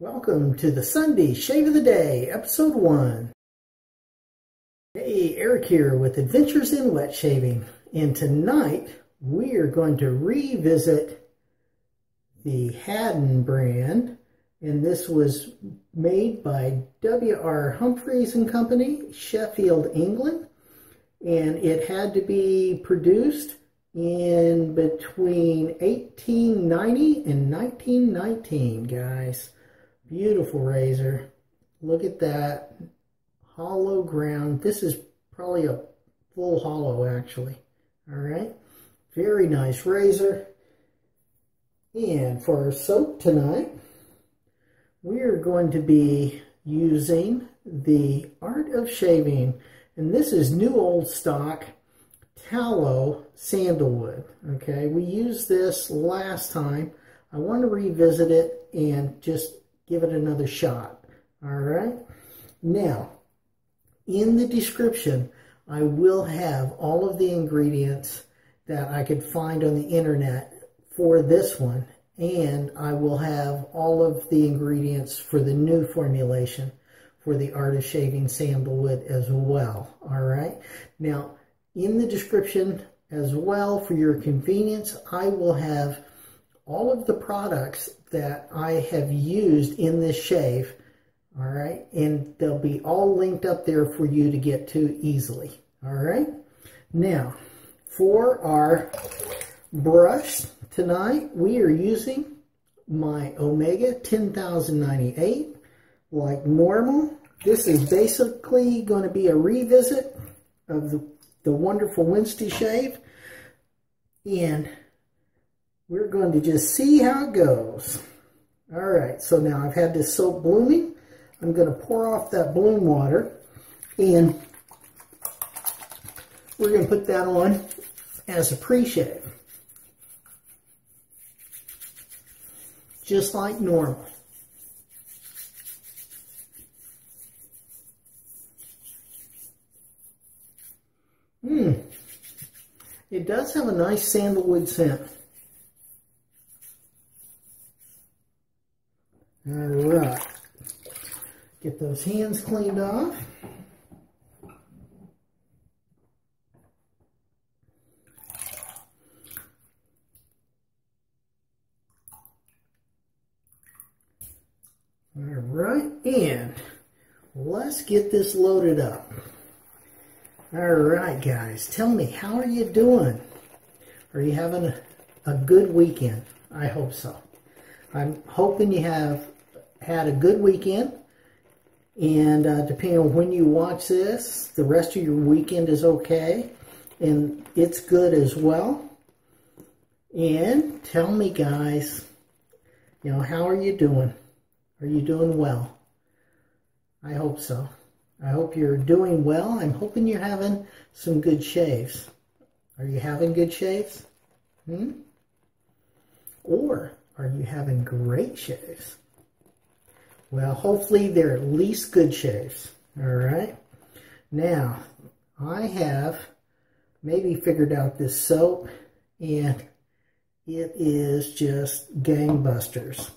Welcome to the Sunday Shave of the Day, Episode 1. Hey, Eric here with Adventures in Wet Shaving. And tonight we are going to revisit the Haddon brand. And this was made by W.R. Humphreys and Company, Sheffield, England. And it had to be produced in between 1890 and 1919, guys. Beautiful razor. Look at that. Hollow ground. This is probably a full hollow, actually. All right. Very nice razor. And for our soap tonight, we are going to be using the Art of Shaving. And this is new old stock tallow sandalwood. Okay, we used this last time. I want to revisit it and just give it another shot. All right. Now, in the description, I will have all of the ingredients that I could find on the internet for this one. And I will have all of the ingredients for the new formulation for the Art of Shaving Sandalwood as well. All right. Now, in the description as well, for your convenience, I will have all of the products that I have used in this shave, all right, and they'll be all linked up there for you to get to easily, all right. Now, for our brush tonight, we are using my Omega 10098 like normal. This is basically going to be a revisit of the, the wonderful Wednesday shave. And we're going to just see how it goes. All right, so now I've had this soap blooming. I'm going to pour off that bloom water and we're going to put that on as a pre-shave. Just like normal. Mmm. It does have a nice sandalwood scent. All right. Get those hands cleaned off. All right, and let's get this loaded up. All right, guys, tell me, how are you doing? Are you having a, a good weekend? I hope so. I'm hoping you have had a good weekend. And uh, depending on when you watch this, the rest of your weekend is okay. And it's good as well. And tell me, guys, you know, how are you doing? Are you doing well? I hope so. I hope you're doing well. I'm hoping you're having some good shaves. Are you having good shaves? Hmm? Or are you having great shaves? Well, hopefully they're at least good shaves. All right. Now, I have maybe figured out this soap, and it is just gangbusters.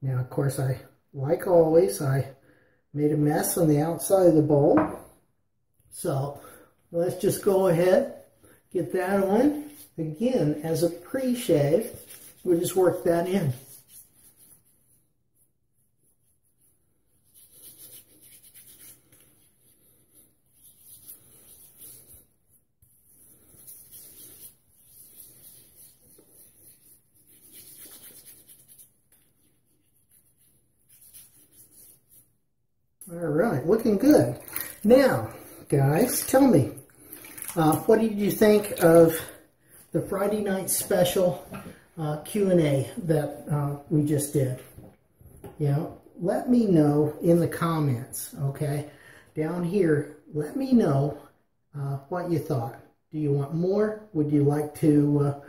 Now, of course, I, like always, I made a mess on the outside of the bowl. So, let's just go ahead, get that on. Again, as a pre-shave, we'll just work that in. All right, looking good. Now, guys, tell me, uh, what did you think of the Friday night special uh, Q&A that uh, we just did? You know, let me know in the comments, okay? Down here, let me know uh, what you thought. Do you want more? Would you like to uh,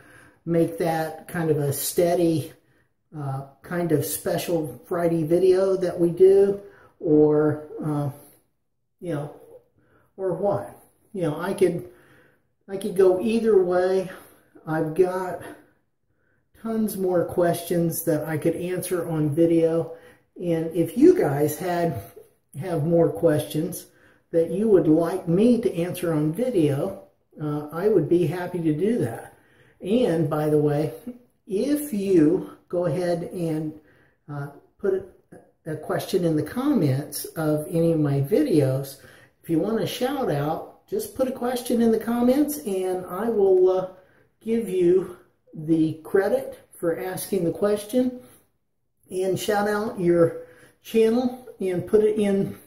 make that kind of a steady uh, kind of special Friday video that we do? or uh, you know, or what? You know, I could I could go either way. I've got tons more questions that I could answer on video, And if you guys had have more questions that you would like me to answer on video, uh, I would be happy to do that. And by the way, if you go ahead and uh, put a question in the comments of any of my videos, if you want a shout out, just put a question in the comments and I will uh, give you the credit for asking the question and shout out your channel and put it in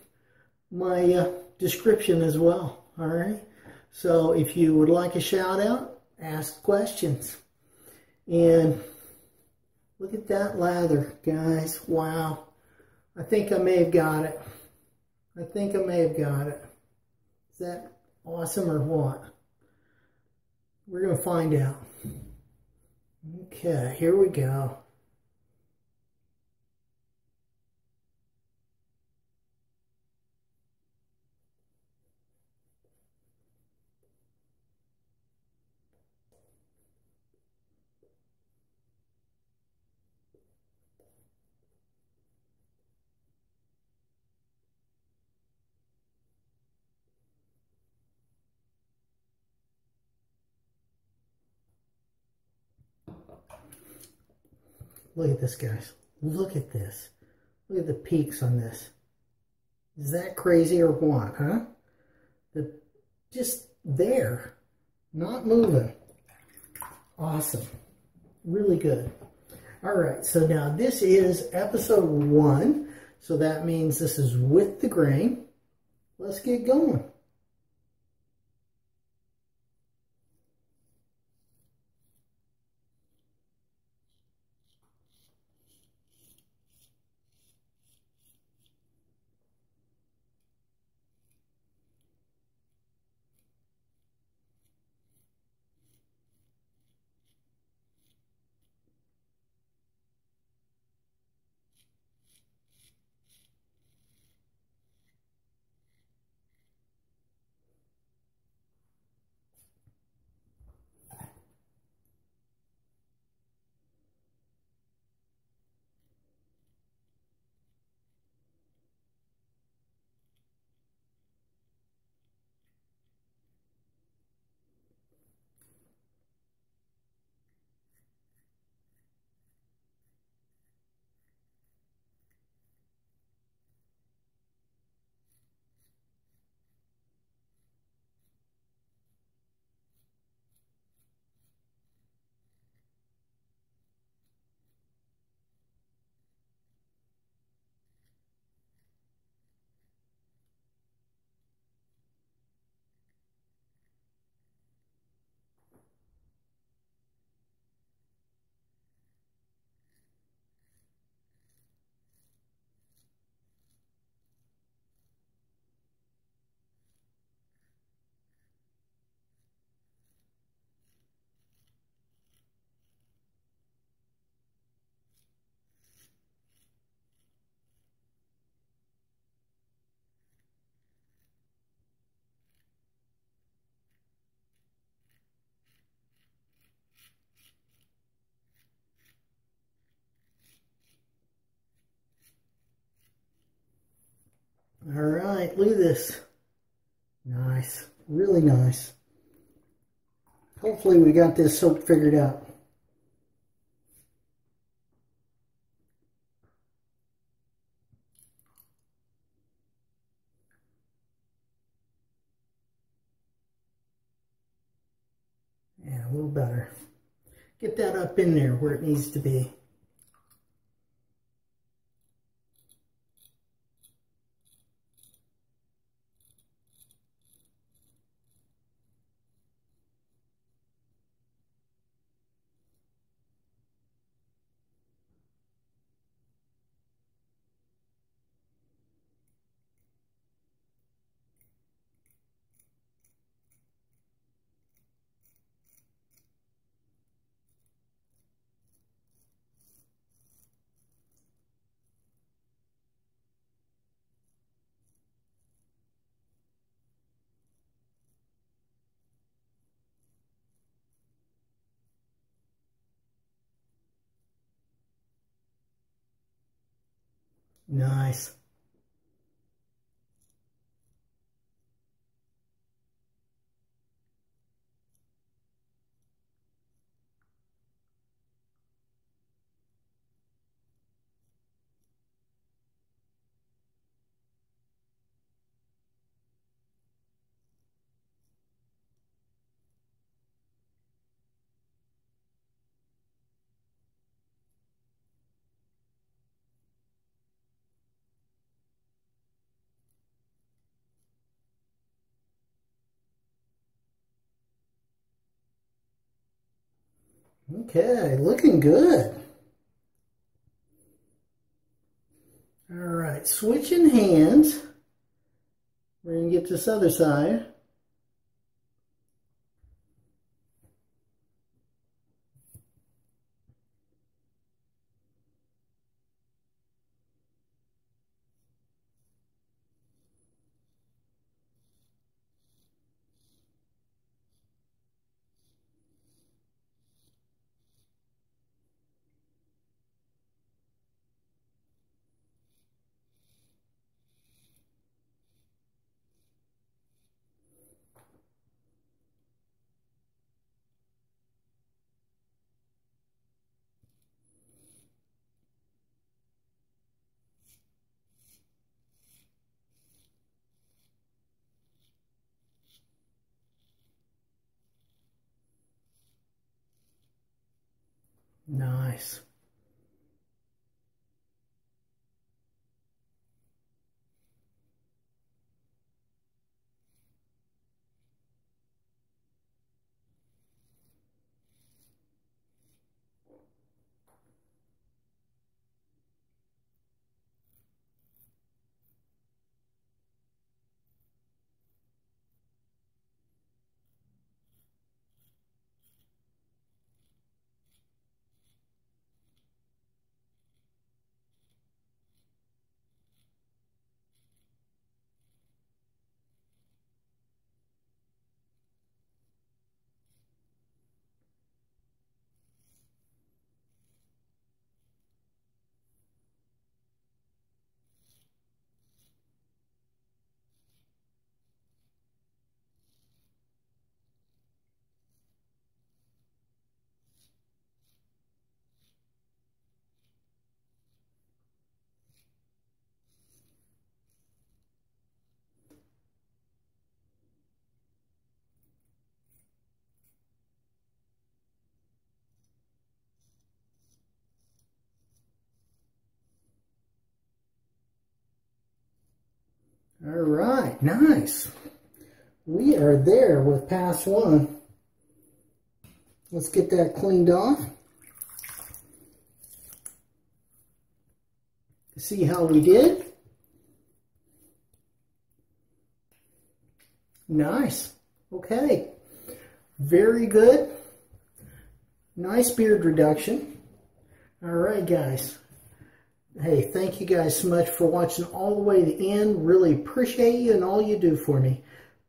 my uh, description as well. All right. So if you would like a shout out, ask questions. And look at that lather, guys. Wow. I think I may have got it. I think I may have got it. Is that awesome or what? We're going to find out. Okay, here we go. Look at this, guys. Look at this. Look at the peaks on this. Is that crazy or what, huh? The, just there, not moving. Awesome. Really good. All right, so now this is episode one. So that means this is with the grain. Let's get going. Right, look at this. Nice, really nice. Hopefully we got this soap figured out. Yeah, a little better. Get that up in there where it needs to be. Nice. Okay, looking good. All right, switching hands. We're going to get this other side. Nice. All right, nice. We are there with pass one. Let's get that cleaned off. See how we did? Nice. Okay. Very good. Nice beard reduction. All right, guys. Hey, thank you guys so much for watching all the way to the end. Really appreciate you and all you do for me.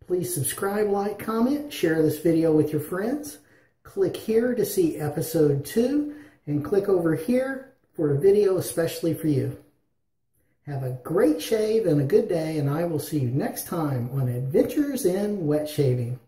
Please subscribe, like, comment, share this video with your friends. Click here to see episode 2 and click over here for a video especially for you. Have a great shave and a good day and I will see you next time on Adventures in Wet Shaving.